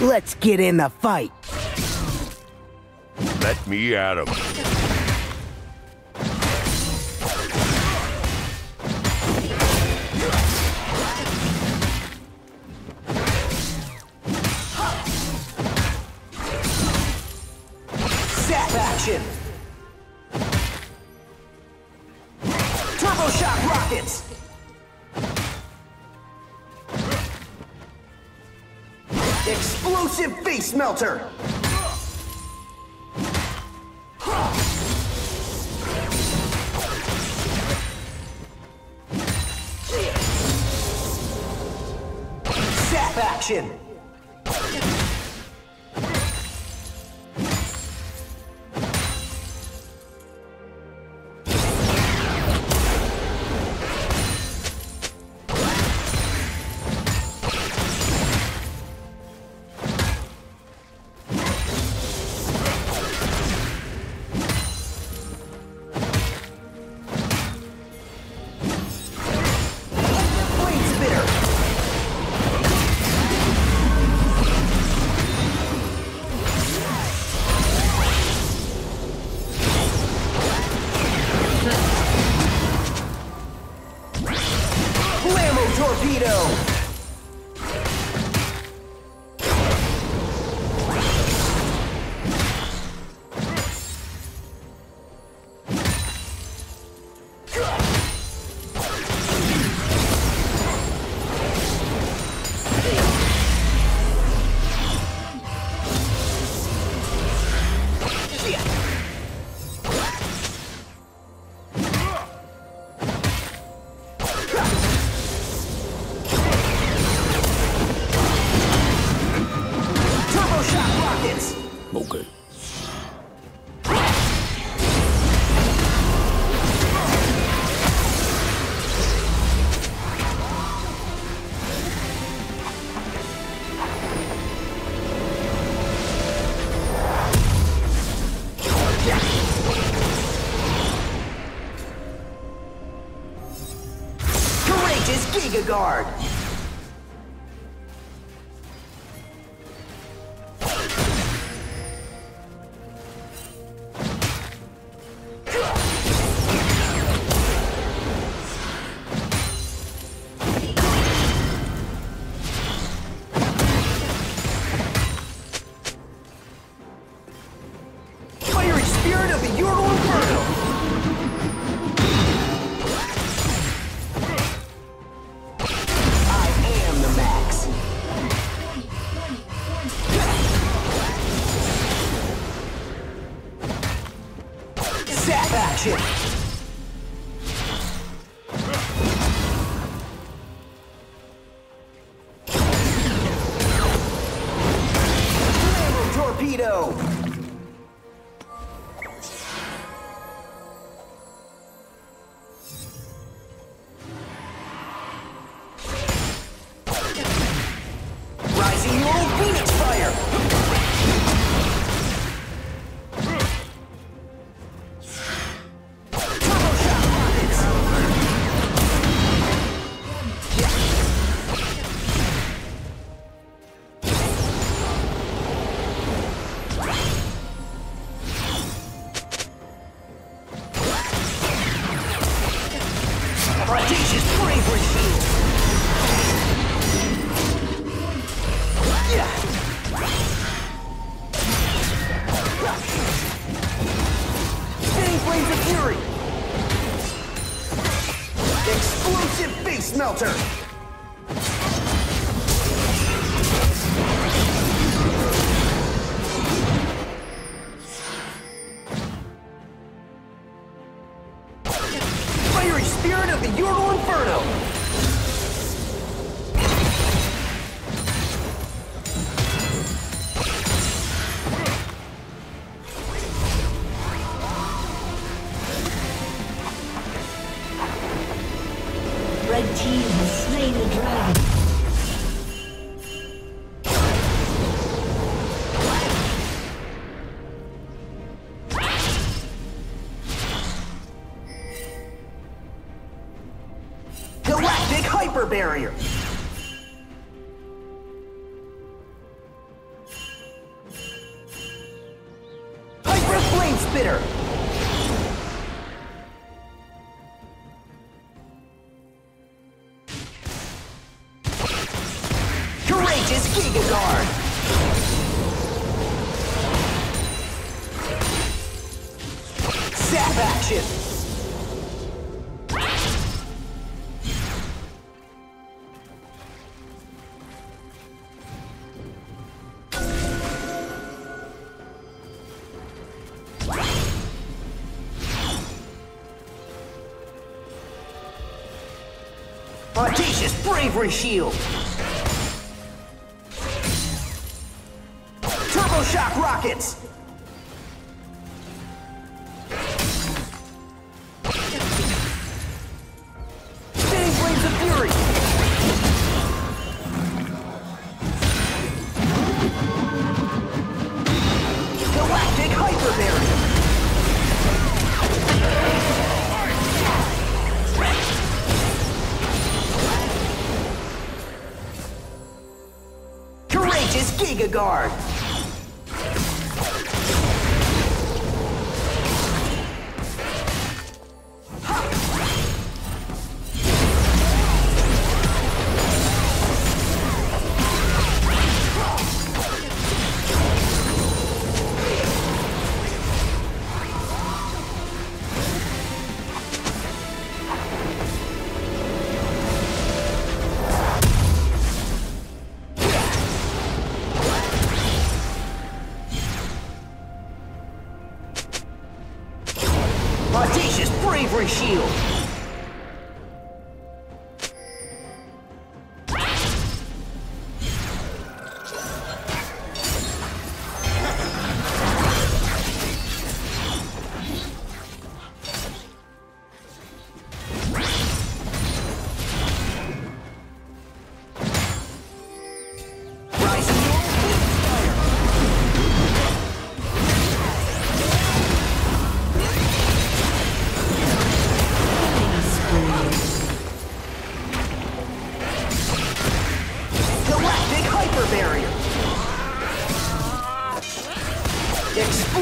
Let's get in the fight. Let me at him. Turbo shock rockets! heavy smelter! Zap action! guard. ship. engages Gigaguard! Zap action! Audacious Bravery Shield!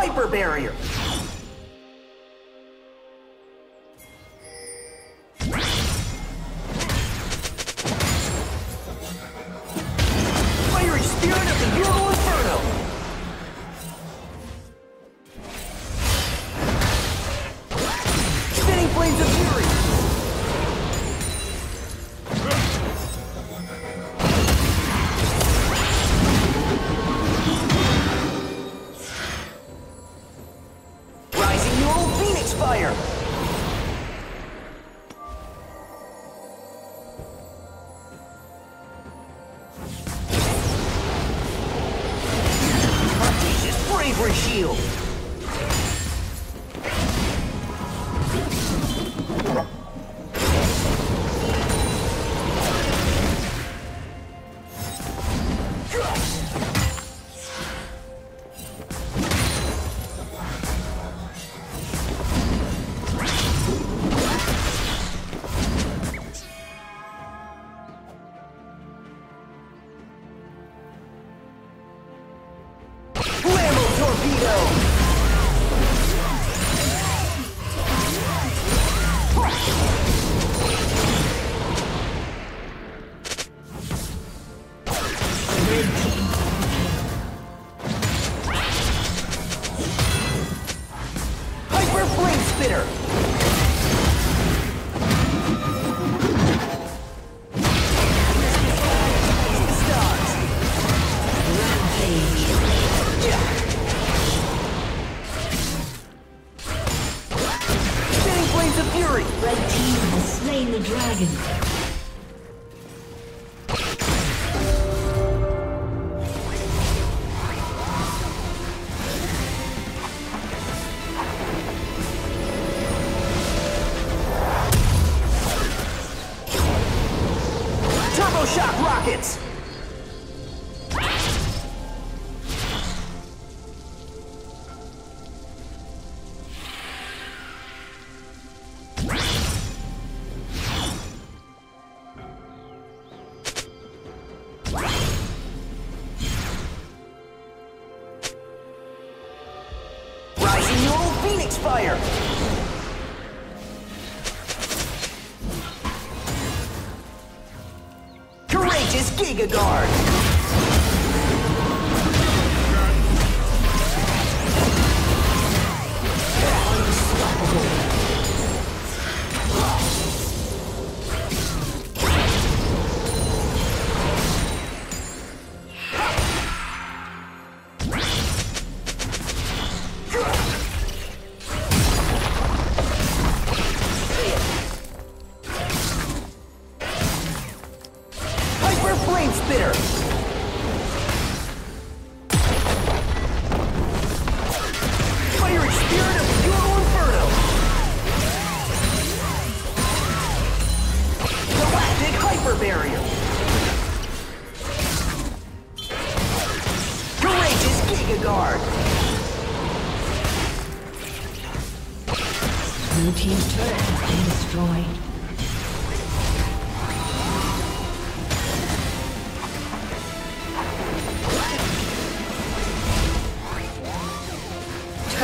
Hyper Barrier. shield. Jupiter! fire! Courageous Giga Guard!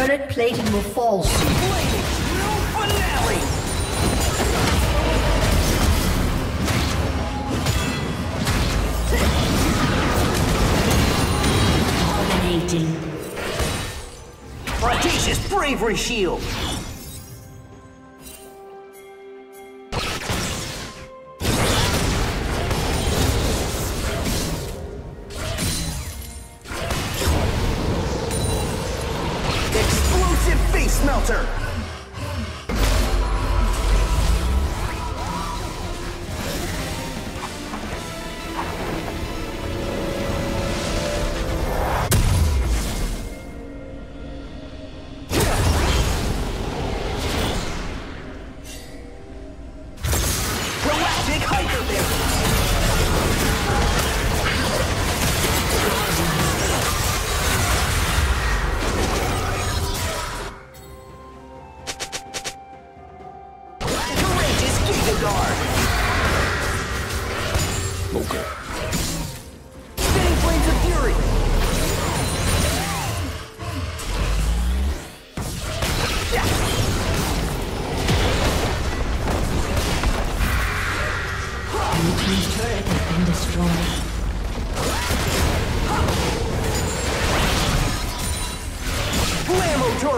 Turret plating will fall soon. Dominating. Audacious bravery shield!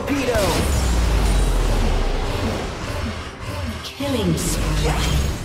torpedo! Killing spree.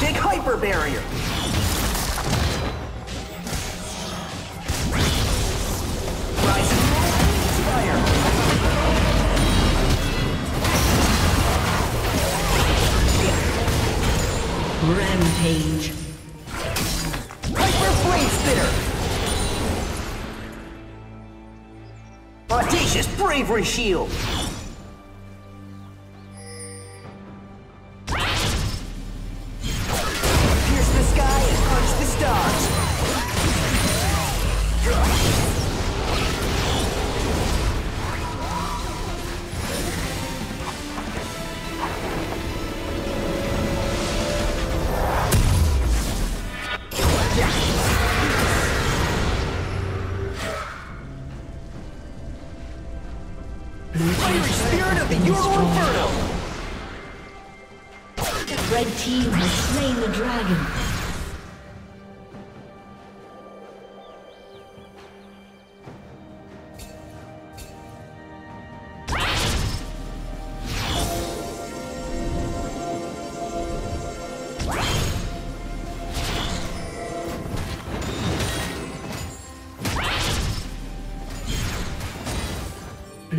Big hyper barrier. Rampage. Hyper Blade Spitter! Audacious Bravery Shield!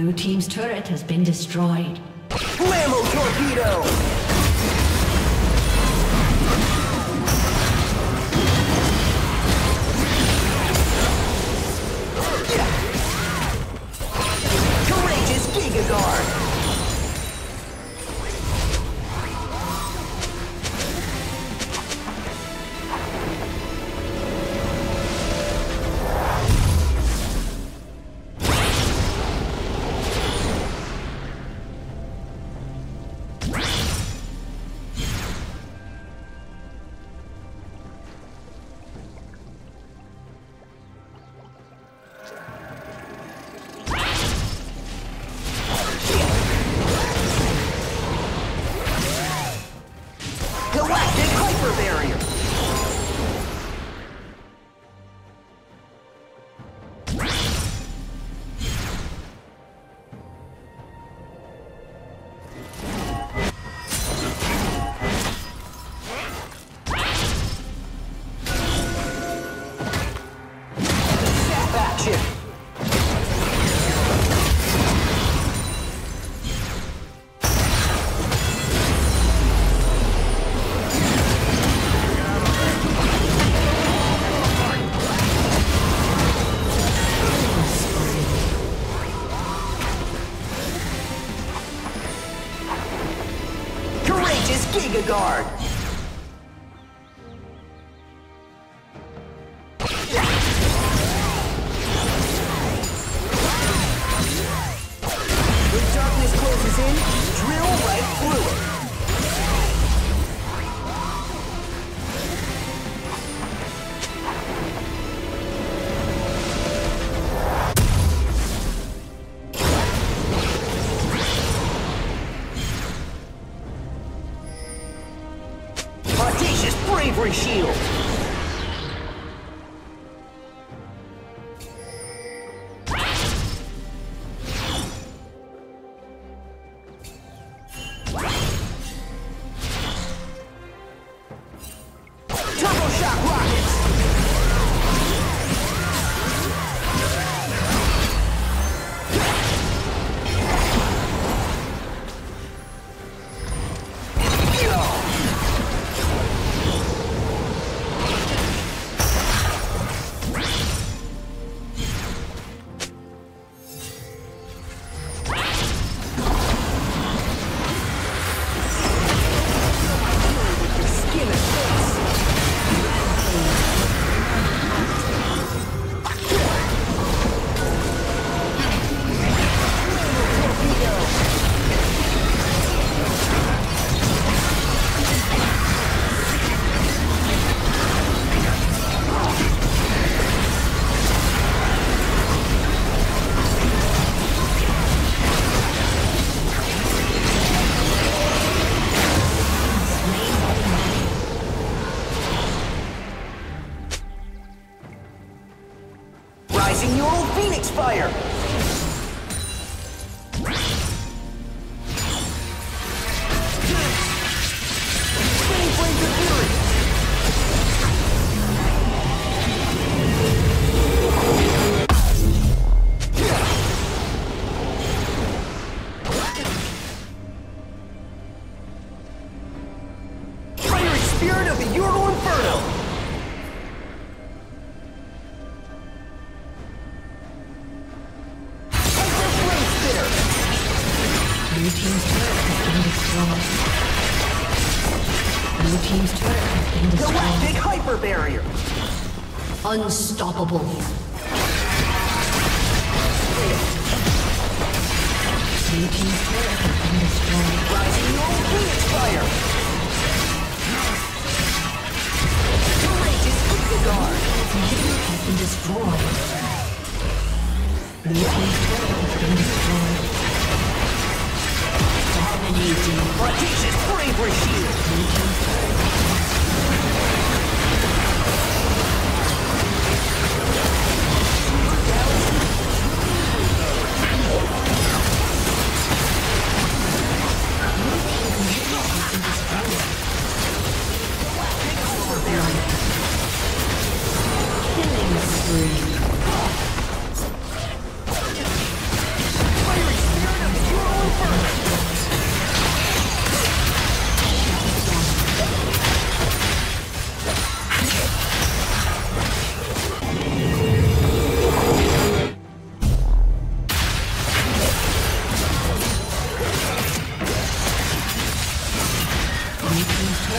Blue Team's turret has been destroyed. Mammal torpedo! is Giga Guard. palpable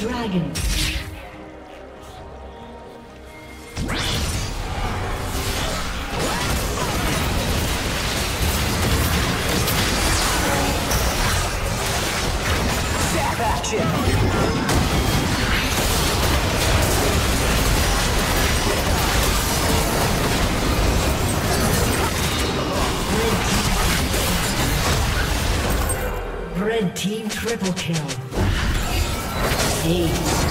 Dragon. Red team triple kill. Ace.